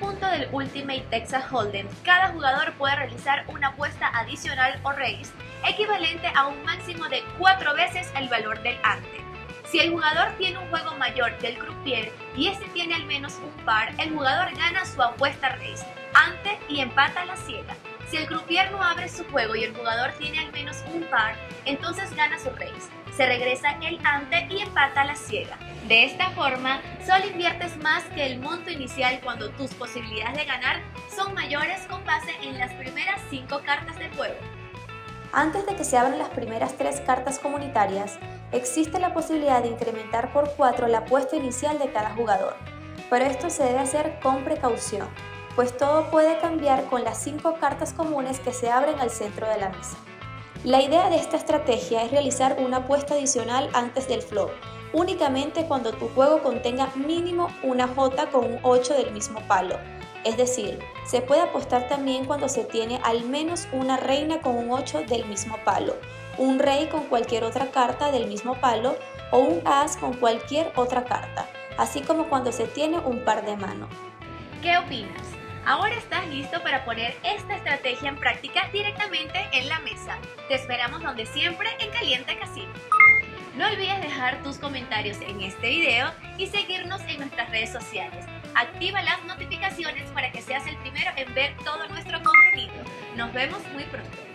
punto del Ultimate Texas Hold'em, cada jugador puede realizar una apuesta adicional o raise equivalente a un máximo de 4 veces el valor del ante. Si el jugador tiene un juego mayor que el croupier y este tiene al menos un par, el jugador gana su apuesta raise, ante y empata la ciega. Si el croupier no abre su juego y el jugador tiene al menos un par, entonces gana su raise. Se regresa el ante y empata la ciega. De esta forma, solo inviertes más que el monto inicial cuando tus posibilidades de ganar son mayores con base en las primeras 5 cartas del juego. Antes de que se abran las primeras tres cartas comunitarias, existe la posibilidad de incrementar por 4 la apuesta inicial de cada jugador, pero esto se debe hacer con precaución, pues todo puede cambiar con las 5 cartas comunes que se abren al centro de la mesa. La idea de esta estrategia es realizar una apuesta adicional antes del flop, únicamente cuando tu juego contenga mínimo una J con un 8 del mismo palo, es decir, se puede apostar también cuando se tiene al menos una reina con un 8 del mismo palo, un rey con cualquier otra carta del mismo palo o un as con cualquier otra carta, así como cuando se tiene un par de mano. ¿Qué opinas? Ahora estás listo para poner esta estrategia en práctica directamente en la mesa. Te esperamos donde siempre en Caliente Casino. No olvides dejar tus comentarios en este video y seguirnos en nuestras redes sociales. Activa las notificaciones para que seas el primero en ver todo nuestro contenido. Nos vemos muy pronto.